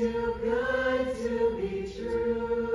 too good to be true.